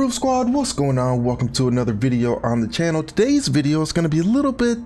Proof Squad, what's going on? Welcome to another video on the channel. Today's video is going to be a little bit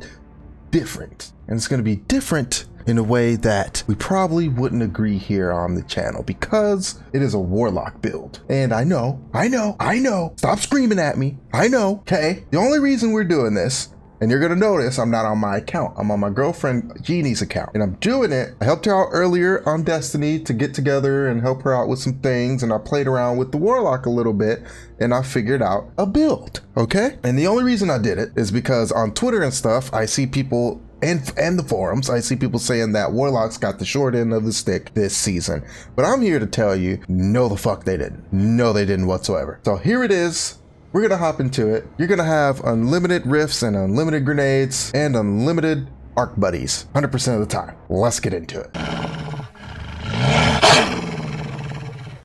different. And it's going to be different in a way that we probably wouldn't agree here on the channel because it is a warlock build. And I know, I know, I know, stop screaming at me. I know, okay? The only reason we're doing this and you're gonna notice I'm not on my account. I'm on my girlfriend Jeannie's account. And I'm doing it. I helped her out earlier on Destiny 2 get together and help her out with some things. And I played around with the Warlock a little bit and I figured out a build. Okay. And the only reason I did it is because on Twitter and stuff, I see people and and the forums, I see people saying that Warlocks got the short end of the stick this season. But I'm here to tell you, no the fuck they didn't. No, they didn't whatsoever. So here it is. We're gonna hop into it. You're gonna have unlimited rifts and unlimited grenades and unlimited arc buddies 100% of the time. Let's get into it.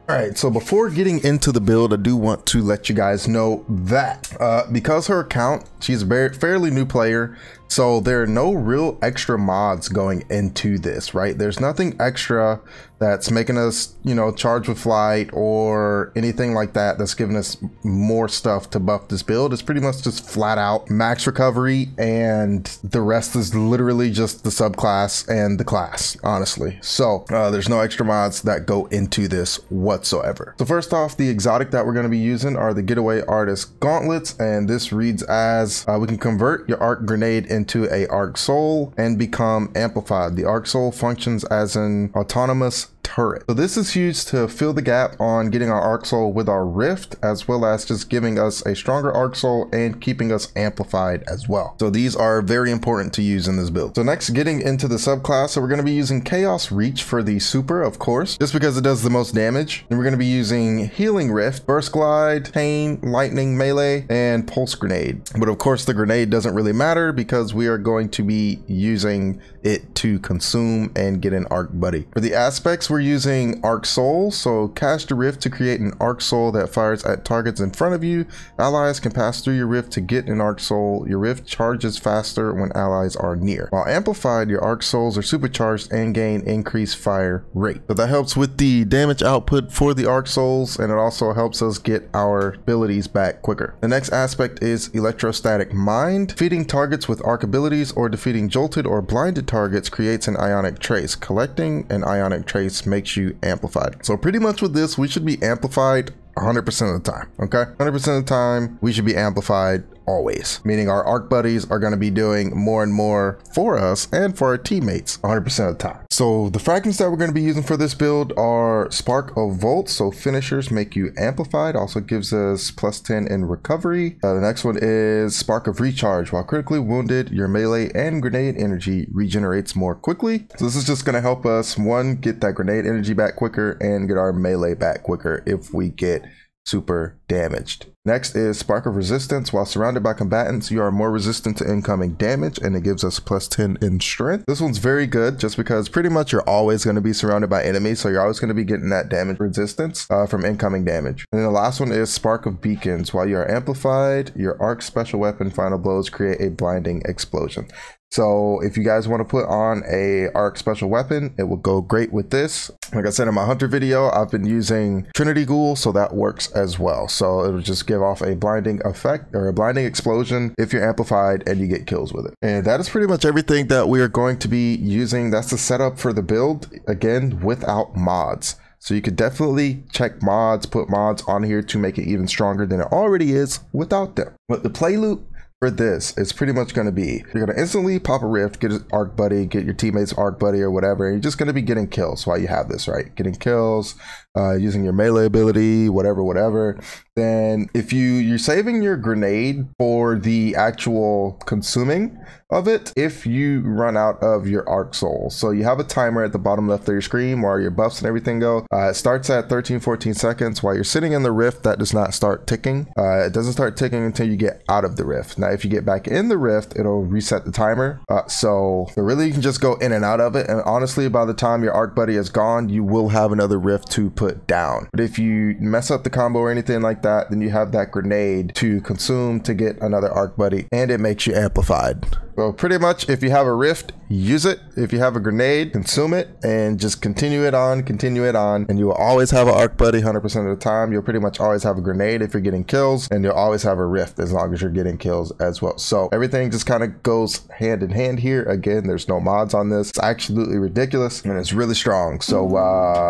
All right, so before getting into the build, I do want to let you guys know that uh, because her account, she's a very, fairly new player, so there are no real extra mods going into this, right? There's nothing extra that's making us, you know, charge with flight or anything like that that's giving us more stuff to buff this build. It's pretty much just flat out max recovery and the rest is literally just the subclass and the class, honestly. So uh, there's no extra mods that go into this whatsoever. So first off, the exotic that we're going to be using are the Getaway Artist Gauntlets and this reads as uh, we can convert your arc grenade into a arc soul and become amplified. The arc soul functions as an autonomous turret. So this is huge to fill the gap on getting our Arc Soul with our Rift, as well as just giving us a stronger Arc Soul and keeping us amplified as well. So these are very important to use in this build. So next, getting into the subclass, so we're going to be using Chaos Reach for the super, of course, just because it does the most damage. And we're going to be using Healing Rift, Burst Glide, Chain, Lightning, Melee, and Pulse Grenade. But of course, the grenade doesn't really matter because we are going to be using it to consume and get an Arc Buddy. For the aspects, we're we're using Arc Soul, so cast your Rift to create an Arc Soul that fires at targets in front of you. Allies can pass through your Rift to get an Arc Soul. Your Rift charges faster when allies are near. While amplified, your Arc Souls are supercharged and gain increased fire rate. So that helps with the damage output for the Arc Souls, and it also helps us get our abilities back quicker. The next aspect is Electrostatic Mind. Feeding targets with Arc abilities or defeating jolted or blinded targets creates an Ionic Trace. Collecting an Ionic Trace makes you amplified. So pretty much with this, we should be amplified 100% of the time, okay? 100% of the time, we should be amplified always, meaning our arc buddies are going to be doing more and more for us and for our teammates 100% of the time. So the fragments that we're going to be using for this build are Spark of Volt. So finishers make you amplified, also gives us plus 10 in recovery. Uh, the next one is Spark of Recharge. While critically wounded, your melee and grenade energy regenerates more quickly. So this is just going to help us, one, get that grenade energy back quicker and get our melee back quicker if we get super damaged. Next is Spark of Resistance. While surrounded by combatants, you are more resistant to incoming damage and it gives us plus 10 in strength. This one's very good just because pretty much you're always going to be surrounded by enemies. So you're always going to be getting that damage resistance uh, from incoming damage. And then the last one is Spark of Beacons. While you are amplified, your arc special weapon final blows create a blinding explosion. So if you guys want to put on a arc special weapon, it will go great with this. Like I said in my hunter video, I've been using Trinity Ghoul, so that works as well. So it'll just give off a blinding effect or a blinding explosion if you're amplified and you get kills with it. And that is pretty much everything that we are going to be using. That's the setup for the build, again, without mods. So you could definitely check mods, put mods on here to make it even stronger than it already is without them. But the play loop for this is pretty much going to be you're going to instantly pop a rift, get an arc buddy, get your teammates arc buddy or whatever. And you're just going to be getting kills while you have this, right? Getting kills, uh, using your melee ability, whatever, whatever. Then if you you're saving your grenade for the actual consuming of it if you run out of your arc soul. So you have a timer at the bottom left of your screen where your buffs and everything go. Uh, it starts at 13 14 seconds. While you're sitting in the rift that does not start ticking. Uh, it doesn't start ticking until you get out of the rift. Now if you get back in the rift it'll reset the timer. Uh, so really you can just go in and out of it. And honestly by the time your arc buddy is gone you will have another rift to put down but if you mess up the combo or anything like that then you have that grenade to consume to get another arc buddy and it makes you amplified So pretty much if you have a rift, use it. If you have a grenade, consume it and just continue it on, continue it on. And you will always have an arc buddy 100% of the time. You'll pretty much always have a grenade if you're getting kills and you'll always have a rift as long as you're getting kills as well. So everything just kind of goes hand in hand here. Again, there's no mods on this. It's absolutely ridiculous and it's really strong. So uh,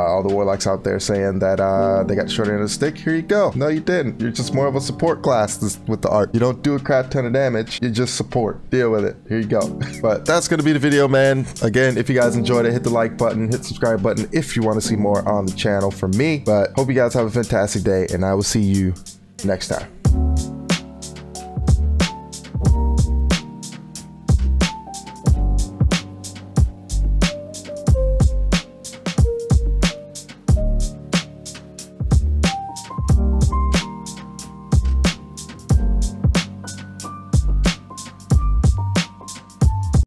all the warlocks out there saying that uh, they got the short end of the stick, here you go. No, you didn't. You're just more of a support class with the art. You don't do a crap ton of damage. You just support. Deal with it. Here you go. but that's going to be the video, man. Again, if you guys enjoyed it, hit the like button, hit subscribe button if you want to see more on the channel from me. But hope you guys have a fantastic day and I will see you next time.